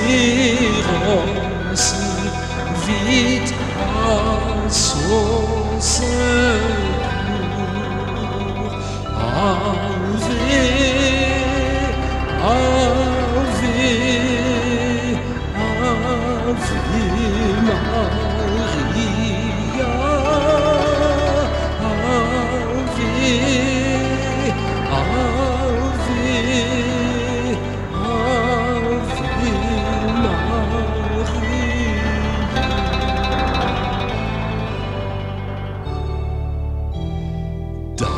지로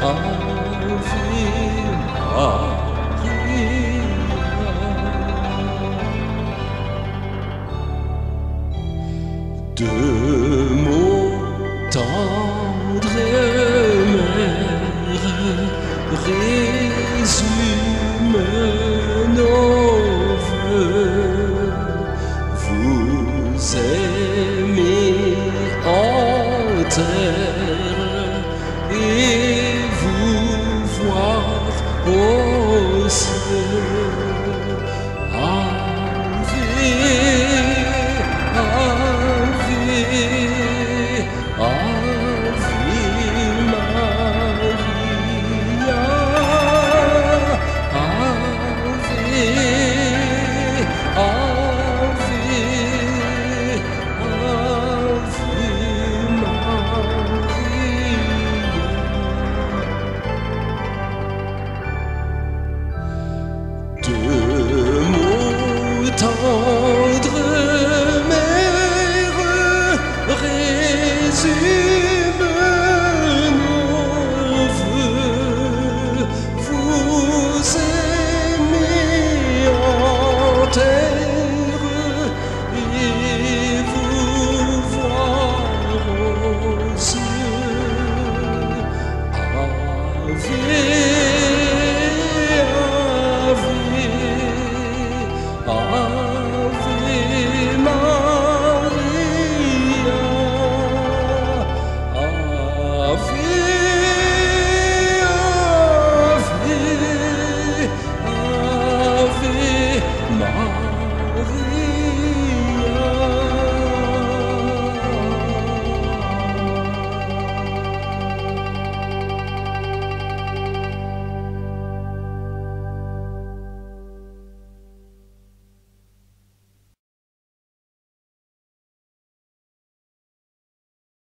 I'll feel 我心子